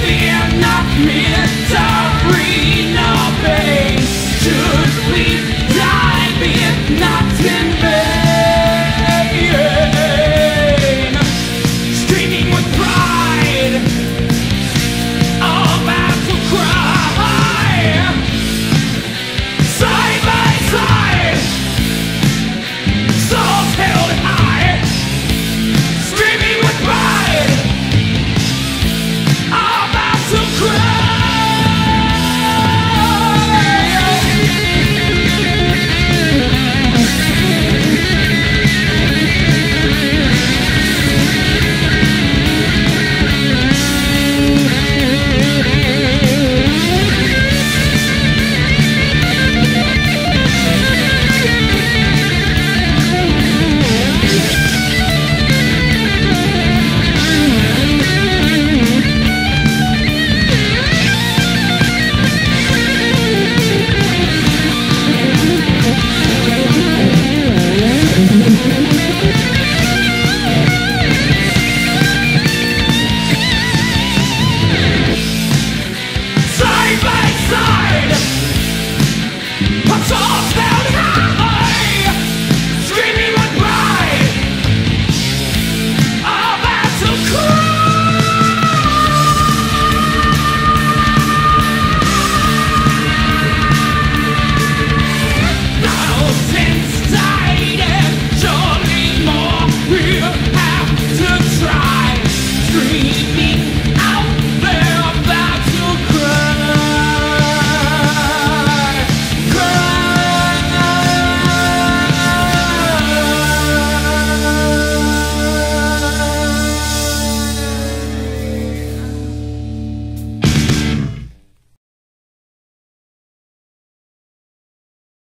fear not me